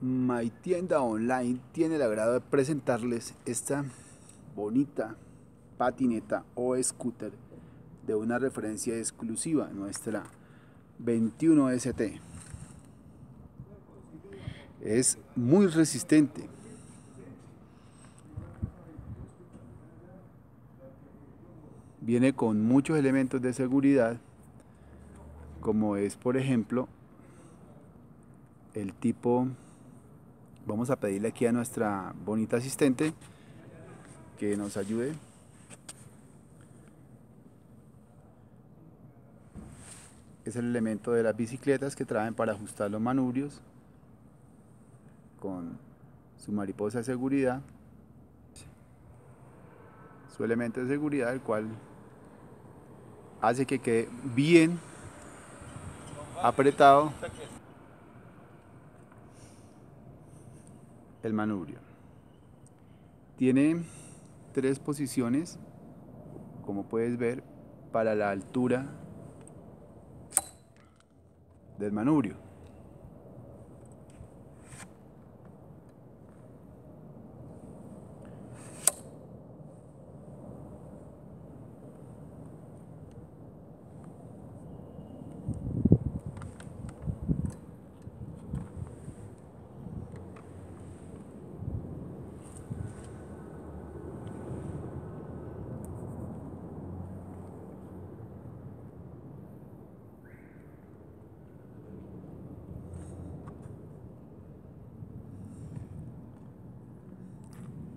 My tienda online tiene el agrado de presentarles esta bonita patineta o scooter de una referencia exclusiva, nuestra 21ST. Es muy resistente. Viene con muchos elementos de seguridad, como es por ejemplo el tipo vamos a pedirle aquí a nuestra bonita asistente que nos ayude. Es el elemento de las bicicletas que traen para ajustar los manubrios con su mariposa de seguridad. Su elemento de seguridad, el cual hace que quede bien apretado el manubrio. Tiene tres posiciones, como puedes ver, para la altura del manubrio.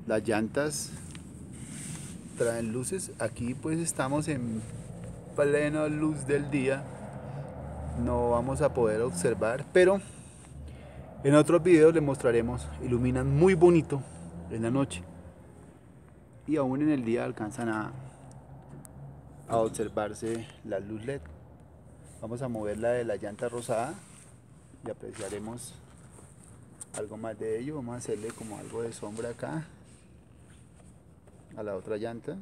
Las llantas traen luces. Aquí pues estamos en plena luz del día. No vamos a poder observar pero en otros videos les mostraremos. Iluminan muy bonito en la noche. Y aún en el día alcanzan a, a observarse la luz LED. Vamos a mover la de la llanta rosada y apreciaremos algo más de ello. Vamos a hacerle como algo de sombra acá a la otra llanta.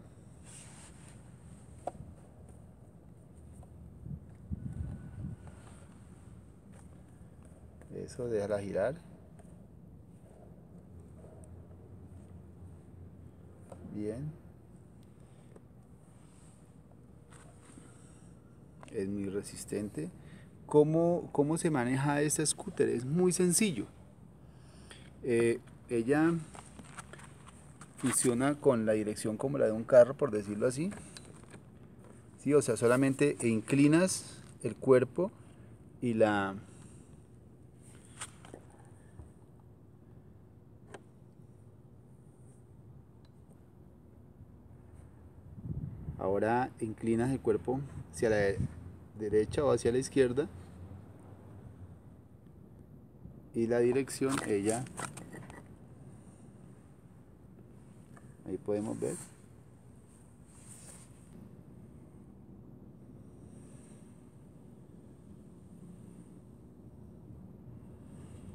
Eso, déjala girar. Bien. Es muy resistente. ¿Cómo, cómo se maneja este scooter? Es muy sencillo. Eh, ella funciona con la dirección como la de un carro, por decirlo así. Sí, o sea, solamente inclinas el cuerpo y la Ahora inclinas el cuerpo hacia la derecha o hacia la izquierda y la dirección ella podemos ver.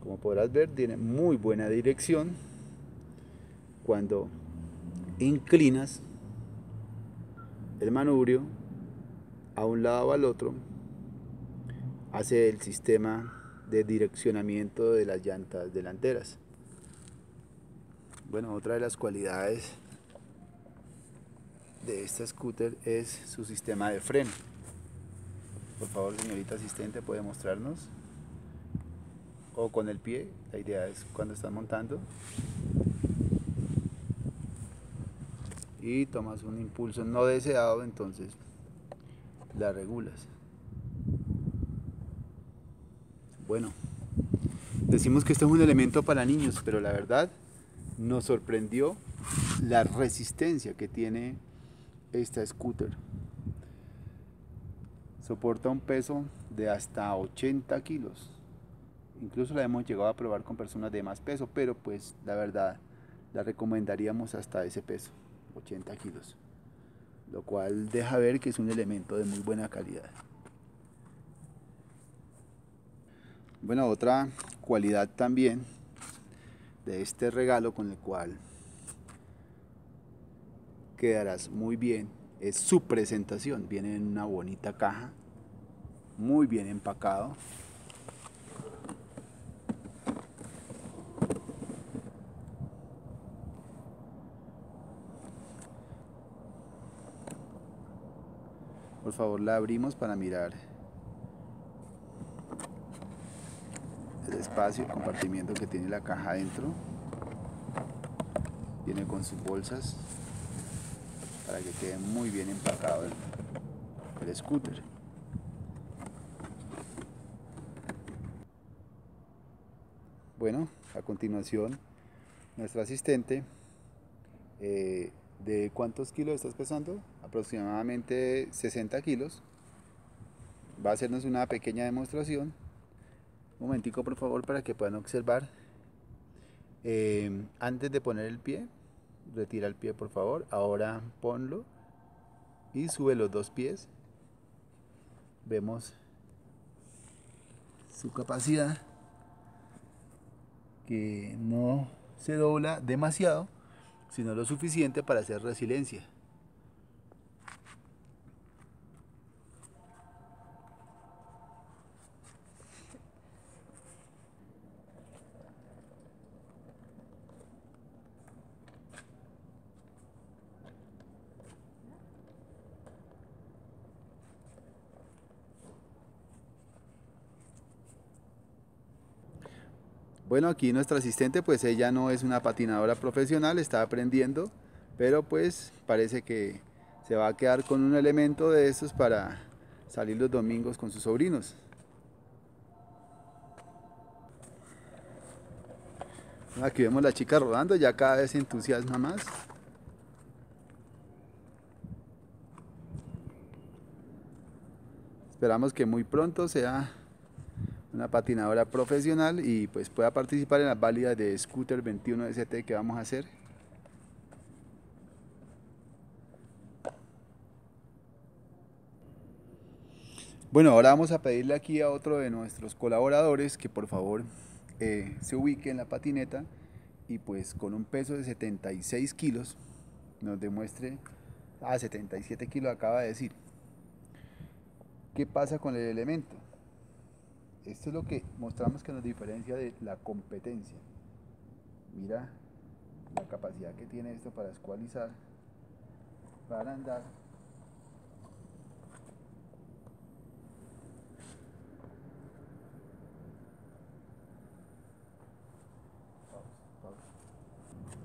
Como podrás ver, tiene muy buena dirección. Cuando inclinas el manubrio a un lado o al otro, hace el sistema de direccionamiento de las llantas delanteras. Bueno, otra de las cualidades de esta scooter es su sistema de freno. Por favor, señorita asistente, puede mostrarnos. O con el pie, la idea es cuando estás montando. Y tomas un impulso no deseado, entonces la regulas. Bueno, decimos que esto es un elemento para niños, pero la verdad nos sorprendió la resistencia que tiene esta scooter. Soporta un peso de hasta 80 kilos. Incluso la hemos llegado a probar con personas de más peso, pero pues la verdad la recomendaríamos hasta ese peso, 80 kilos. Lo cual deja ver que es un elemento de muy buena calidad. Bueno, otra cualidad también de este regalo con el cual quedarás muy bien. Es su presentación. Viene en una bonita caja. Muy bien empacado. Por favor, la abrimos para mirar el espacio, el compartimiento que tiene la caja adentro. Viene con sus bolsas para que quede muy bien empacado el, el scooter. Bueno, a continuación, nuestro asistente, eh, ¿de cuántos kilos estás pesando? Aproximadamente 60 kilos. Va a hacernos una pequeña demostración. Un momentico, por favor, para que puedan observar. Eh, antes de poner el pie, retira el pie, por favor. Ahora ponlo y sube los dos pies. Vemos su capacidad que no se dobla demasiado, sino lo suficiente para hacer resiliencia. Bueno, aquí nuestra asistente, pues ella no es una patinadora profesional, está aprendiendo, pero pues parece que se va a quedar con un elemento de estos para salir los domingos con sus sobrinos. Aquí vemos la chica rodando, ya cada vez se entusiasma más. Esperamos que muy pronto sea una patinadora profesional y pues pueda participar en las válidas de Scooter 21 ST que vamos a hacer. Bueno, ahora vamos a pedirle aquí a otro de nuestros colaboradores que por favor eh, se ubique en la patineta y pues con un peso de 76 kilos nos demuestre, a ah, 77 kilos acaba de decir, ¿qué pasa con el elemento? Esto es lo que mostramos que nos diferencia de la competencia. Mira la capacidad que tiene esto para escualizar, para andar.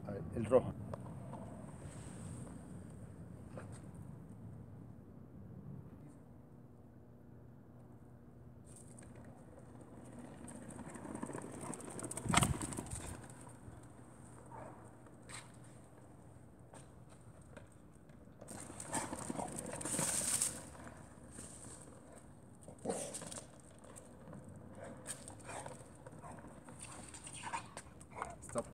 A ver, el rojo.